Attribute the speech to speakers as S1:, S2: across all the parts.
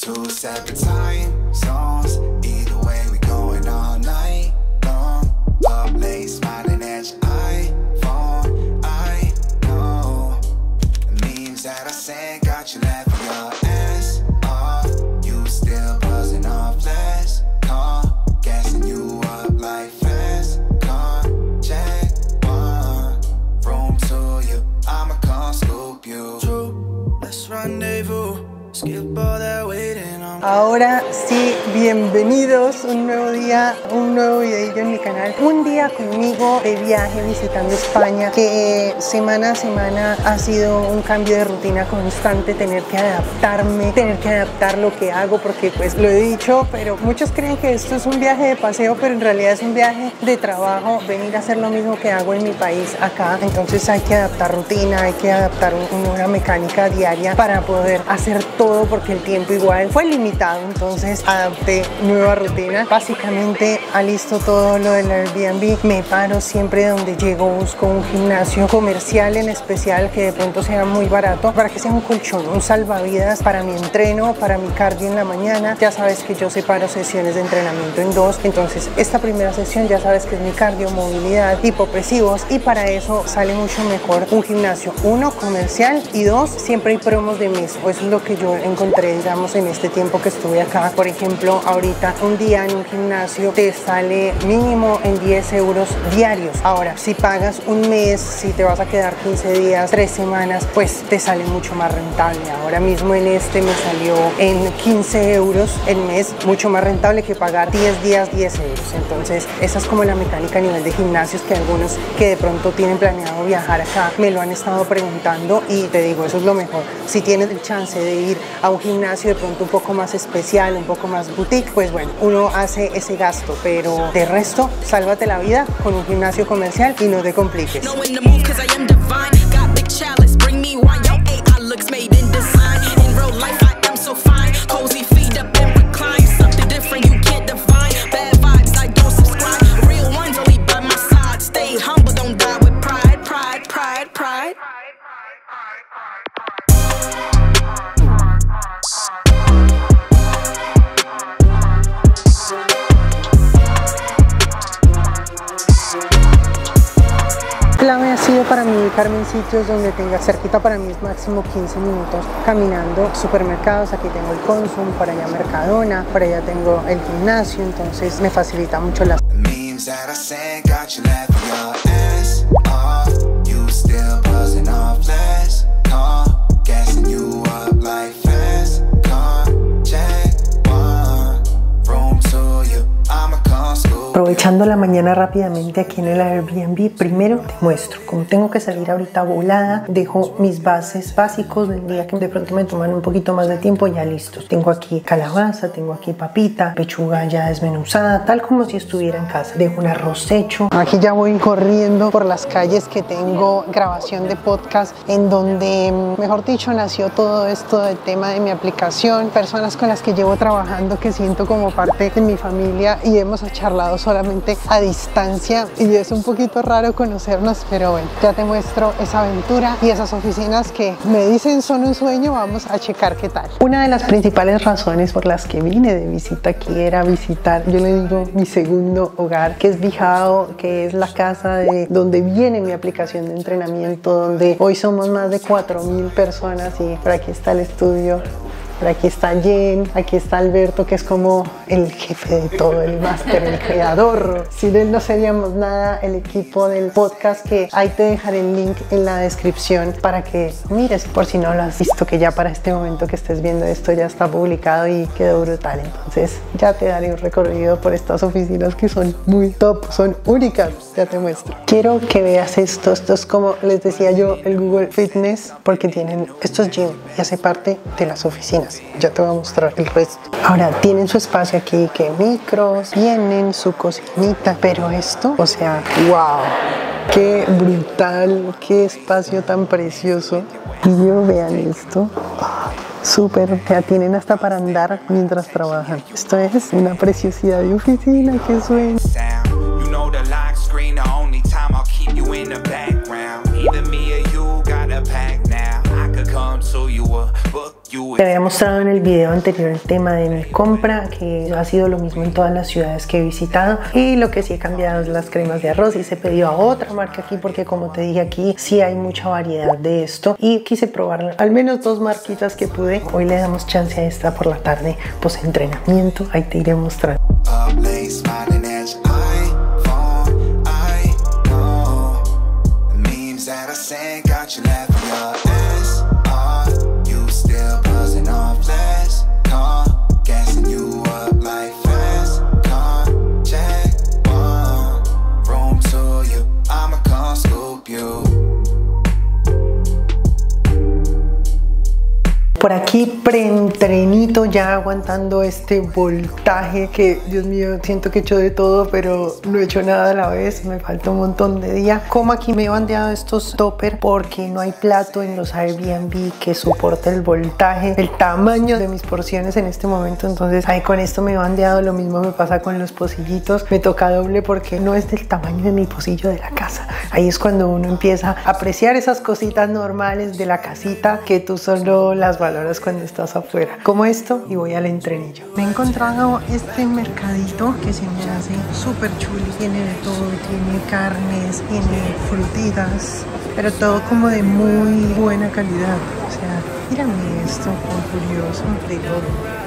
S1: Two separate time zones.
S2: Ahora sí, bienvenidos, un nuevo día, un nuevo video en mi canal. Un día conmigo de viaje visitando España, que semana a semana ha sido un cambio de rutina constante, tener que adaptarme, tener que adaptar lo que hago, porque pues lo he dicho, pero muchos creen que esto es un viaje de paseo, pero en realidad es un viaje de trabajo, venir a hacer lo mismo que hago en mi país acá. Entonces hay que adaptar rutina, hay que adaptar un- una mecánica diaria para poder hacer todo, porque el tiempo igual fue limitado, entonces adapté nueva rutina. Básicamente alisto todo lo del Airbnb, me paro siempre donde llego, busco un gimnasio comercial en especial que de pronto sea muy barato, para que sea un colchón, un salvavidas para mi entreno, para mi cardio en la mañana. Ya sabes que yo separo sesiones de entrenamiento en dos, entonces esta primera sesión ya sabes que es mi cardio, movilidad, hipopresivos y para eso sale mucho mejor un gimnasio, uno comercial y dos, siempre hay promos de mes, o eso es lo que yo encontré, digamos, en este tiempo que estuve acá. Por ejemplo, ahorita un día en un gimnasio te sale mínimo en 10 euros diarios. Ahora, si pagas un mes, si te vas a quedar 15 días, 3 semanas, pues te sale mucho más rentable. Ahora mismo en este me salió en 15 euros el mes, mucho más rentable que pagar 10 días, 10 euros. Entonces, esa es como la mecánica a nivel de gimnasios que algunos que de pronto tienen planeado viajar acá me lo han estado preguntando y te digo, eso es lo mejor. Si tienes el chance de ir a un gimnasio de pronto un poco más especial, un poco más boutique, pues bueno, uno hace ese gasto, pero de resto, sálvate la vida con un gimnasio comercial y no te compliques. Ubicarme en sitios donde tenga cerquita para mí es máximo 15 minutos caminando supermercados. Aquí tengo el Consum para allá Mercadona para allá tengo el gimnasio entonces me facilita mucho la la mañana rápidamente aquí en el Airbnb, primero te muestro, como tengo que salir ahorita volada, dejo mis bases básicos del día que de pronto me toman un poquito más de tiempo ya listos. Tengo aquí calabaza, tengo aquí papita, pechuga ya desmenuzada, tal como si estuviera en casa. Dejo un arroz hecho. Aquí ya voy corriendo por las calles que tengo grabación de podcast en donde, mejor dicho, nació todo esto del tema de mi aplicación, personas con las que llevo trabajando que siento como parte de mi familia y hemos charlado solamente a distancia y es un poquito raro conocernos, pero bueno, ya te muestro esa aventura y esas oficinas que me dicen son un sueño, vamos a checar qué tal. Una de las principales razones por las que vine de visita aquí era visitar, yo le digo mi segundo hogar, que es Bijao, que es la casa de donde viene mi aplicación de entrenamiento, donde hoy somos más de 4.000 personas y por aquí está el estudio por aquí está Jen, aquí está Alberto, que es como el jefe de todo, el máster, el creador. Sin él no seríamos nada, el equipo del podcast, que ahí te dejaré el link en la descripción para que mires, por si no lo has visto, que ya para este momento que estés viendo esto ya está publicado y quedó brutal. Entonces ya te daré un recorrido por estas oficinas que son muy top, son únicas, ya te muestro. Quiero que veas esto, esto es como les decía yo, el Google Fitness, porque tienen, esto es gym y hace parte de las oficinas. Ya te voy a mostrar el resto. Ahora, tienen su espacio aquí, que micros, tienen su cocinita, pero esto, o sea, wow. Qué brutal, qué espacio tan precioso. Y yo vean esto. Súper, ya tienen hasta para andar mientras trabajan. Esto es una preciosidad de oficina, qué sueño. Te había mostrado en el video anterior el tema de mi compra, que ha sido lo mismo en todas las ciudades que he visitado. Y lo que sí he cambiado es las cremas de arroz y se pedido a otra marca aquí porque como te dije aquí sí hay mucha variedad de esto y quise probar al menos dos marquitas que pude. Hoy le damos chance a esta por la tarde, pues entrenamiento, ahí te iré mostrando.
S1: Late,
S2: Por aquí preentrenito ya aguantando este voltaje que Dios mío siento que he hecho de todo pero no he hecho nada a la vez, me falta un montón de día. Como aquí me he bandeado estos topper porque no hay plato en los Airbnb que soporte el voltaje, el tamaño de mis porciones en este momento, entonces ahí con esto me he bandeado, lo mismo me pasa con los pocillitos, me toca doble porque no es del tamaño de mi pocillo de la casa. Ahí es cuando uno empieza a apreciar esas cositas normales de la casita que tú solo las valoras cuando estás afuera. Como esto y voy al entrenillo. Me he encontrado este mercadito que se me hace súper chulo. Tiene de todo, tiene carnes, tiene frutitas, pero todo como de muy buena calidad. O sea, mírame esto, tan curioso.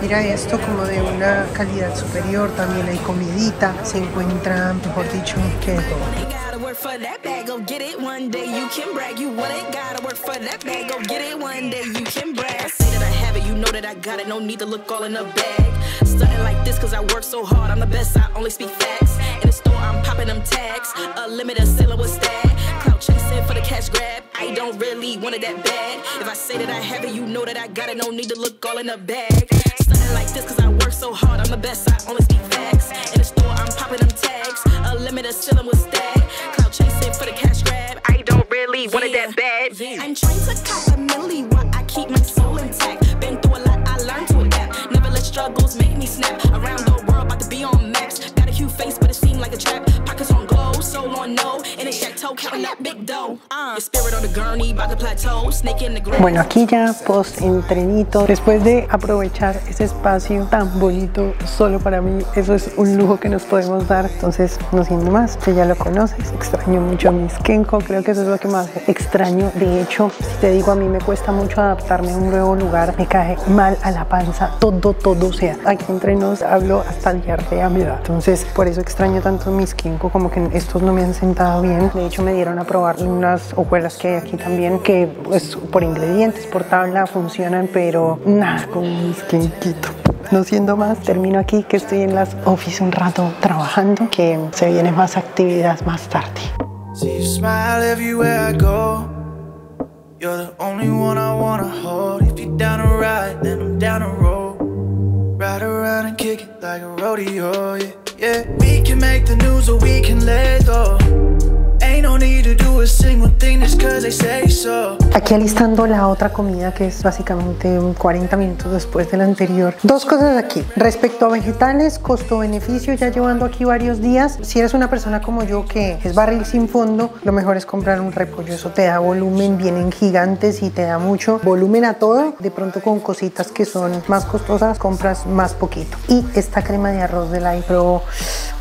S2: Mira esto como de una calidad superior, también hay comidita, se encuentra, mejor dicho, que todo.
S3: Work for that bag, go get it one day. You can brag. You wouldn't gotta work for that bag, go get it one day. You can brag. I say that I have it, you know that I got it. No need to look all in the bag. Stunting like this, cause I work so hard. I'm the best, I only speak facts. In the store, I'm popping them tags. A limited ceiling with stag. Clout chasing for the cash grab. I don't really want it that bad. If I say that I have it, you know that I got it. No need to look all in the bag. Stunting like this, cause I work so hard. I'm the best, I only speak facts. In the store, I'm popping them tags. A limited ceiling with stag. Chasing for the cash grab. I don't really want it that bad. I'm trying to cop a milli while I keep my soul intact. Been through a lot, I learned to adapt. Never let struggles make me snap. Around the world, about to be on maps. Got a huge face, but it seemed like a trap. Pockets on glow, Uh.
S2: Bueno, aquí ya post entrenito, después de aprovechar ese espacio tan bonito solo para mí, eso es un lujo que nos podemos dar. Entonces, no siendo más, tú ya lo conoces, extraño mucho a mis Kenko, creo que eso es lo que más extraño. De hecho, si te digo, a mí me cuesta mucho adaptarme a un nuevo lugar, me cae mal a la panza, todo, todo, sea, aquí entre nos hablo hasta diarrea me. Entonces, por eso extraño tanto mis Kenko, como que estos no me han sentado bien. De hecho, me dieron a probar unas hojuelas que hay aquí también, que pues por ingredientes, por tabla funcionan, pero nada como mis Kenkito. No siendo más, termino aquí que estoy en las office un rato trabajando, que se viene más actividad más tarde.
S1: You're. If you're down to ride, then I'm down to roll. Ride around and kick it like a rodeo, yeah, yeah. We can make the news or we can let go.
S2: Aquí alistando la otra comida que es básicamente un 40 minutos después de la anterior. Dos cosas aquí. Respecto a vegetales, costo-beneficio, ya llevando aquí varios días. Si eres una persona como yo que es barril sin fondo, lo mejor es comprar un repollo. Eso te da volumen, vienen gigantes y te da mucho volumen a todo. De pronto con cositas que son más costosas, compras más poquito. Y esta crema de arroz de la Pro,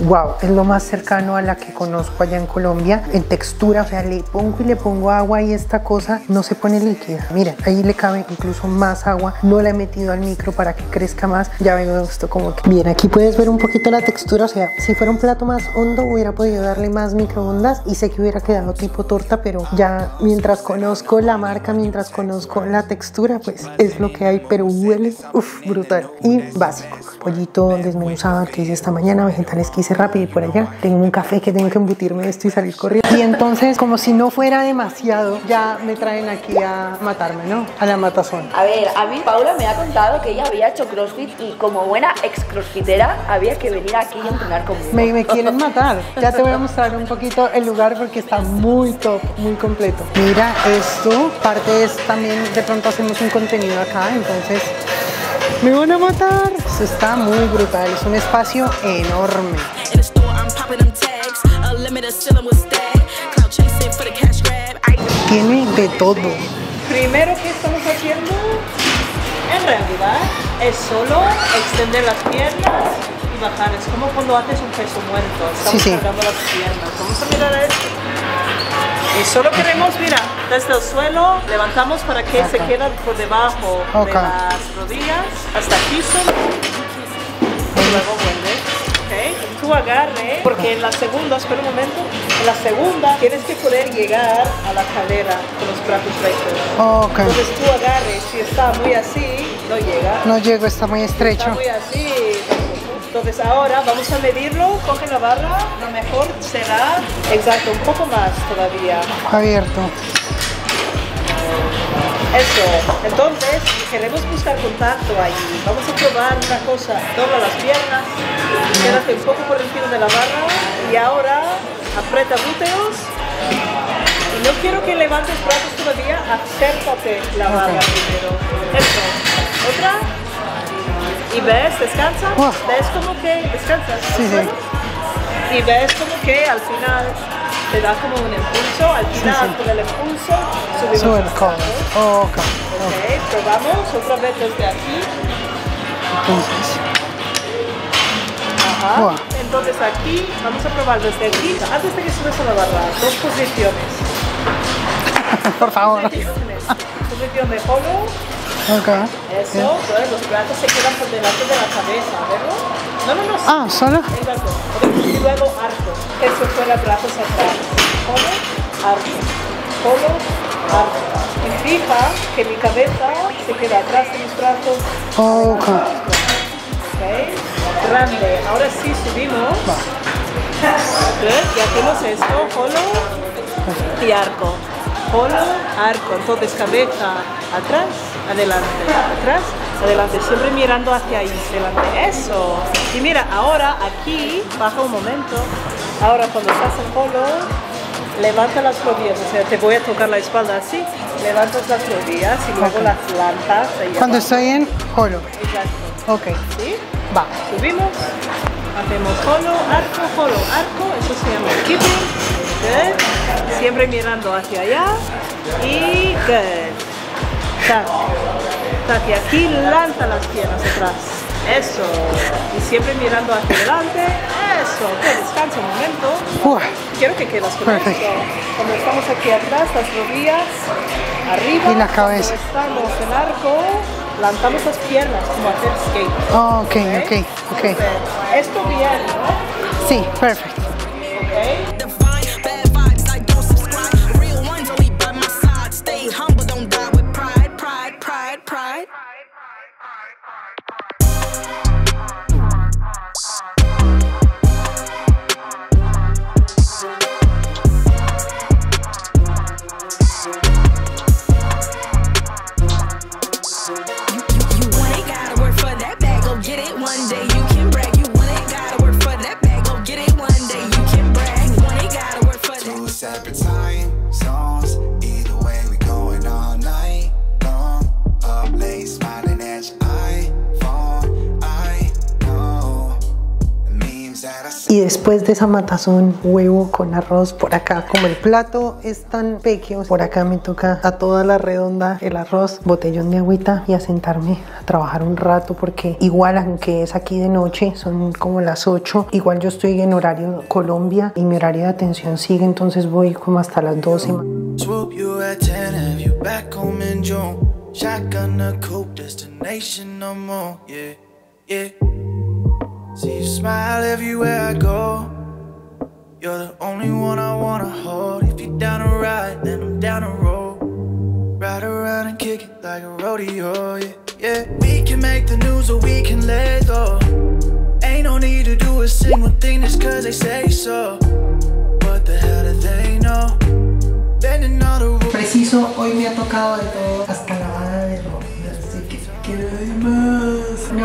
S2: wow, es lo más cercano a la que conozco allá en Colombia. Textura, o sea, le pongo y le pongo agua y esta cosa no se pone líquida. Miren, ahí le cabe incluso más agua. No la he metido al micro para que crezca más. Ya vengo esto como que... Bien, aquí puedes ver un poquito la textura. O sea, si fuera un plato más hondo hubiera podido darle más microondas y sé que hubiera quedado tipo torta, pero ya mientras conozco la marca, mientras conozco la textura, pues es lo que hay, pero huele, uff, brutal. Y básico. Pollito desmenuzado que hice esta mañana, vegetales que hice rápido y por allá. Tengo un café que tengo que embutirme esto y salir corriendo. Y entonces, como si no fuera demasiado, ya me traen aquí a matarme, ¿no? A la matazón.
S4: A ver, a mí Paula me ha contado que ella había hecho CrossFit y como buena ex crossfitera había que venir aquí y entrenar conmigo.
S2: Me, me quieren matar. Ya te voy a mostrar un poquito el lugar porque está muy top, muy completo. Mira esto, parte es también, de pronto hacemos un contenido acá, entonces me van a matar. Esto está muy brutal, es un espacio enorme.
S3: A
S2: Tiene de todo.
S5: Primero, ¿qué estamos haciendo? en realidad es solo extender las piernas y bajar. Es como cuando haces un peso muerto. Estamos
S2: Sí, sí.
S5: cargando las piernas. Vamos a mirar esto. Y solo queremos, mira, desde el suelo levantamos para que se quede por debajo de las rodillas hasta aquí solo. Y luego vuelve. ¿ok? Tu agarre, porque en la segunda, espera un momento, en la segunda tienes que poder llegar a la cadera con los brazos rectos. Entonces tu agarre, si está muy así, no llega.
S2: No llego, está muy
S5: Está
S2: estrecho.
S5: muy así. Entonces ahora vamos a medirlo, coge la barra, lo mejor será, exacto, un poco más todavía.
S2: Abierto.
S5: Eso, entonces queremos buscar contacto allí. Vamos a probar una cosa, dobla las piernas, quédate un poco por encima de la barra y ahora aprieta glúteos. Y no quiero que levantes brazos todavía, acércate la barra primero. Y ves, descansa,
S2: Uah.
S5: ves como que descansas.
S2: Sí, sí.
S5: Y ves como que al final te da como un impulso, al final
S2: sí.
S5: con el impulso subimos
S2: Sube el
S5: los
S2: codo.
S5: brazos.
S2: Ok.
S5: Ok, probamos otra vez desde aquí.
S2: Entonces,
S5: Ajá. Entonces aquí, vamos a probar desde aquí. Antes de que subes a la barra, dos posiciones.
S2: por favor.
S5: Posiciones. Posición de holo.
S2: Ok.
S5: Eso, entonces los brazos se quedan por delante de la cabeza, ¿verlo? No, no, no. sí.
S2: Ah, solo.
S5: Exacto. Y luego arco. Eso fuera brazos atrás. Holo, arco. Holo, arco. Y fija que mi cabeza se queda atrás de mis brazos.
S2: Ok.
S5: Grande. Ahora sí subimos. Y hacemos esto. Holo y arco. Holo, arco. Entonces cabeza atrás, adelante, atrás, adelante. Siempre mirando hacia ahí, delante. Eso. Y mira, ahora aquí, baja un momento. Ahora cuando estás en holo, levanta las rodillas. O sea, te voy a tocar la espalda así. Levantas las rodillas y luego las lanzas.
S2: Cuando estoy en holo.
S5: Exacto.
S2: Ok.
S5: ¿Sí?
S2: Va.
S5: Subimos, hacemos holo, arco, holo, arco, eso se llama keeping, good, siempre mirando hacia allá y good, tac, tac, y aquí lanza las piernas atrás, eso, y siempre mirando hacia adelante, eso, good, descansa un momento, quiero que quedas con
S2: Perfecto.
S5: esto, cuando estamos aquí atrás, las rodillas arriba,
S2: Y la cabeza.
S5: cuando estamos en arco, lanzamos las piernas como hacer skate.
S2: Ok, ok, ok.
S5: Esto bien, ¿no?
S2: Sí, perfecto. Después de esa matazón, huevo con arroz por acá. Como el plato es tan pequeño, por acá me toca a toda la redonda el arroz, botellón de agüita y a sentarme a trabajar un rato porque igual aunque es aquí de noche, son como las 8, igual yo estoy en horario Colombia y mi horario de atención sigue, entonces voy como hasta las 12.
S6: See you smile everywhere I go. You're the only one I wanna hold. If you're down to ride, then I'm down to roll. Ride around and kick it like a rodeo. Yeah, yeah. We can make the news or we can let go. Ain't no need to do a single thing just cause they say so. What the hell do they know?
S2: Preciso, hoy me ha tocado de todo,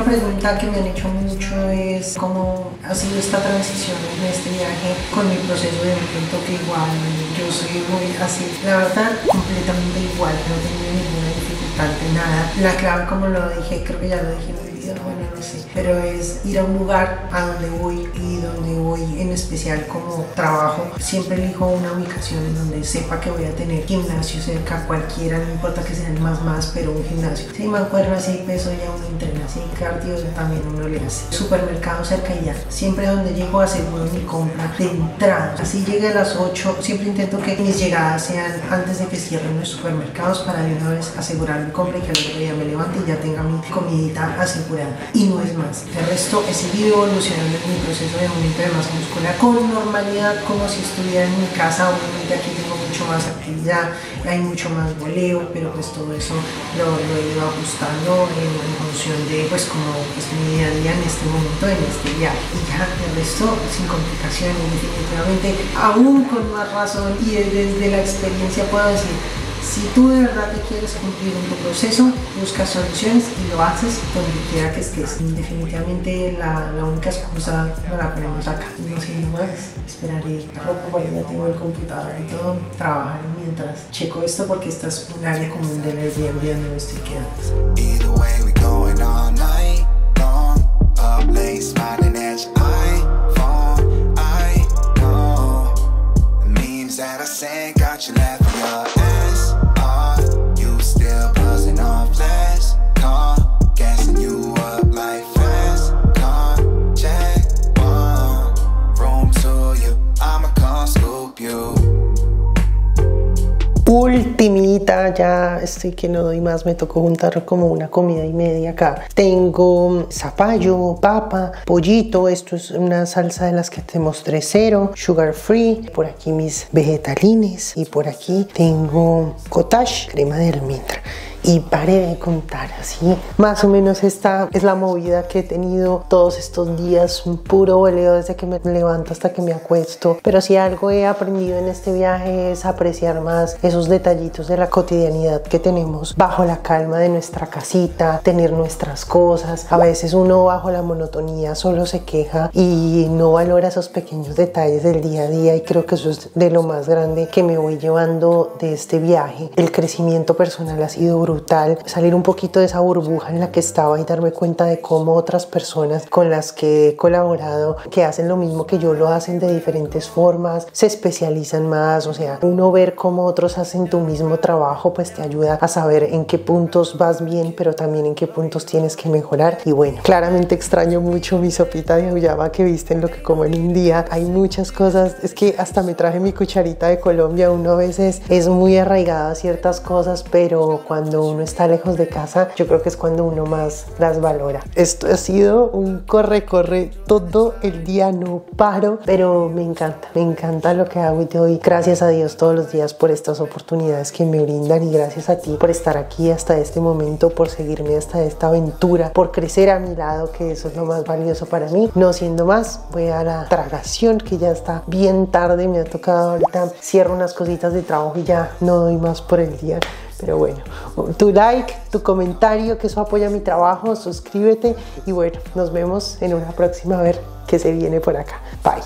S2: pregunta que me han hecho mucho es cómo ha sido esta transición en este viaje con mi proceso de movimiento que igual yo soy muy así, la verdad completamente igual, no he tenido ninguna dificultad de nada. La clave como lo dije, creo que ya lo dije video, bueno no sé, pero es ir a un lugar a donde voy y donde voy en especial como trabajo, siempre elijo una ubicación en donde sepa que voy a tener gimnasio cerca, cualquiera, no importa que sea el más más, pero un gimnasio. Si me acuerdo hay peso ya uno entrena, si cardio también uno le hace. Supermercado cerca y ya. Siempre donde llego aseguro mi compra de entrada. Así llegue a las 8, siempre intento que mis llegadas sean antes de que cierren los supermercados para de una vez asegurar mi compra y que al otro día me levante y ya tenga mi comidita asegurada. Y no es más. El resto he seguido evolucionando en mi proceso de aumento de masa muscular con normalidad, como si estuviera en mi casa. Obviamente aquí tengo mucho más actividad, hay mucho más voleo, pero pues todo eso lo, lo he ido ajustando en, en, función de pues como es mi día a día en este momento, en este viaje. Y ya el resto sin complicaciones, definitivamente, aún con más razón y desde la experiencia puedo decir, si tú de verdad te quieres cumplir en tu proceso, buscas soluciones y lo haces donde quiera que estés. Definitivamente la, la única excusa no la ponemos acá. No sé más, esperaré poco, bueno, ya tengo el computador y todo, trabajar mientras checo esto porque esta es un área común del Airbnb donde me estoy quedando.
S1: That I got you laughing
S2: Ultimita, ya estoy que no doy más, me tocó juntar como una comida y media acá. Tengo zapallo, papa, pollito, esto es una salsa de las que te mostré cero, sugar free, por aquí mis vegetalines y por aquí tengo cottage, crema de almendra y paré de contar así. Más o menos esta es la movida que he tenido todos estos días, un puro voleo desde que me levanto hasta que me acuesto. Pero si algo he aprendido en este viaje es apreciar más esos detallitos de la cotidianidad que tenemos bajo la calma de nuestra casita, tener nuestras cosas. A veces uno bajo la monotonía solo se queja y no valora esos pequeños detalles del día a día y creo que eso es de lo más grande que me voy llevando de este viaje. El crecimiento personal ha sido brutal salir un poquito de esa burbuja en la que estaba y darme cuenta de cómo otras personas con las que he colaborado, que hacen lo mismo que yo, lo hacen de diferentes formas, se especializan más, o sea, uno ver cómo otros hacen tu mismo trabajo, pues te ayuda a saber en qué puntos vas bien, pero también en qué puntos tienes que mejorar. Y bueno, claramente extraño mucho mi sopita de auyama que viste en lo que como en un día. Hay muchas cosas, es que hasta me traje mi cucharita de Colombia, uno a veces es muy arraigado a ciertas cosas, pero cuando uno está lejos de casa, yo creo que es cuando uno más las valora. Esto ha sido un corre-corre todo el día, no paro, pero me encanta, me encanta lo que hago y te doy gracias a Dios todos los días por estas oportunidades que me brindan y gracias a ti por estar aquí hasta este momento, por seguirme hasta esta aventura, por crecer a mi lado, que eso es lo más valioso para mí. No siendo más, voy a la tragación que ya está bien tarde, me ha tocado ahorita, cierro unas cositas de trabajo y ya no doy más por el día. Pero bueno, tu like, tu comentario, que eso apoya mi trabajo, suscríbete y bueno, nos vemos en una próxima a ver qué se viene por acá. Bye.